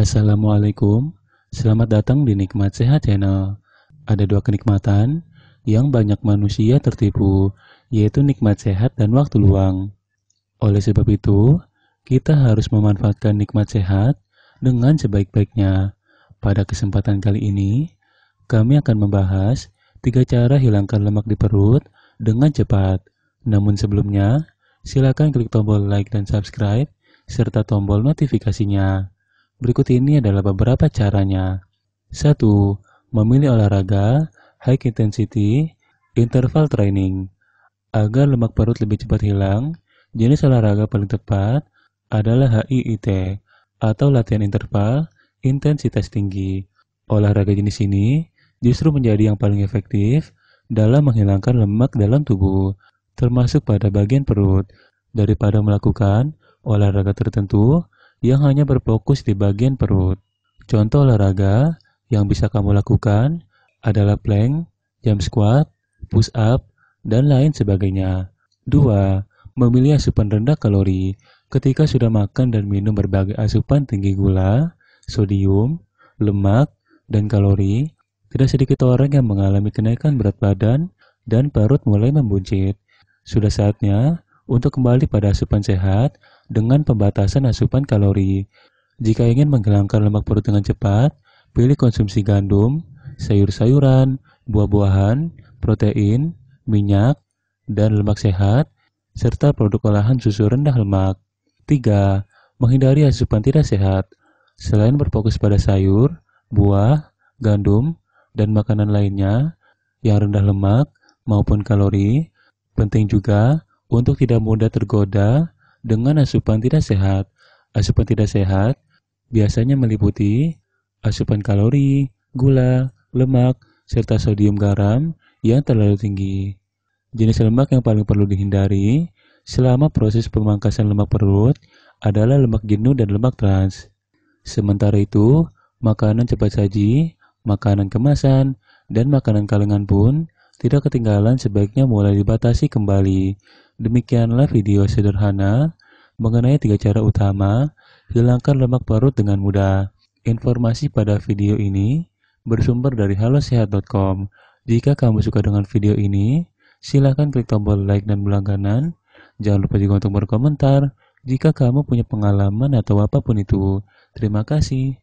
Assalamualaikum, selamat datang di Nikmat Sehat Channel. Ada dua kenikmatan yang banyak manusia tertipu, yaitu nikmat sehat dan waktu luang. Oleh sebab itu, kita harus memanfaatkan nikmat sehat dengan sebaik-baiknya. Pada kesempatan kali ini, kami akan membahas tiga cara hilangkan lemak di perut dengan cepat. Namun sebelumnya, silakan klik tombol like dan subscribe serta tombol notifikasinya. Berikut ini adalah beberapa caranya. 1. Memilih olahraga high intensity interval training. Agar lemak perut lebih cepat hilang, jenis olahraga paling tepat adalah HIIT atau latihan interval intensitas tinggi. Olahraga jenis ini justru menjadi yang paling efektif dalam menghilangkan lemak dalam tubuh, termasuk pada bagian perut, daripada melakukan olahraga tertentu yang hanya berfokus di bagian perut. Contoh olahraga yang bisa kamu lakukan adalah plank, jump squat, push up, dan lain sebagainya. 2. Memilih asupan rendah kalori. Ketika sudah makan dan minum berbagai asupan tinggi gula, sodium, lemak, dan kalori, tidak sedikit orang yang mengalami kenaikan berat badan dan perut mulai membuncit. Sudah saatnya untuk kembali pada asupan sehat dengan pembatasan asupan kalori. Jika ingin menghilangkan lemak perut dengan cepat, pilih konsumsi gandum, sayur-sayuran, buah-buahan, protein, minyak, dan lemak sehat, serta produk olahan susu rendah lemak. 3. Menghindari asupan tidak sehat. Selain berfokus pada sayur, buah, gandum, dan makanan lainnya yang rendah lemak maupun kalori, penting juga untuk tidak mudah tergoda dengan asupan tidak sehat. Asupan tidak sehat biasanya meliputi asupan kalori, gula, lemak, serta sodium garam yang terlalu tinggi. Jenis lemak yang paling perlu dihindari selama proses pemangkasan lemak perut adalah lemak jenuh dan lemak trans. Sementara itu, makanan cepat saji, makanan kemasan, dan makanan kalengan pun tidak ketinggalan sebaiknya mulai dibatasi kembali Demikianlah video sederhana mengenai tiga cara utama hilangkan lemak perut dengan mudah. Informasi pada video ini bersumber dari halosehat.com. Jika kamu suka dengan video ini, silahkan klik tombol like dan berlangganan. Jangan lupa juga untuk berkomentar jika kamu punya pengalaman atau apa pun itu. Terima kasih.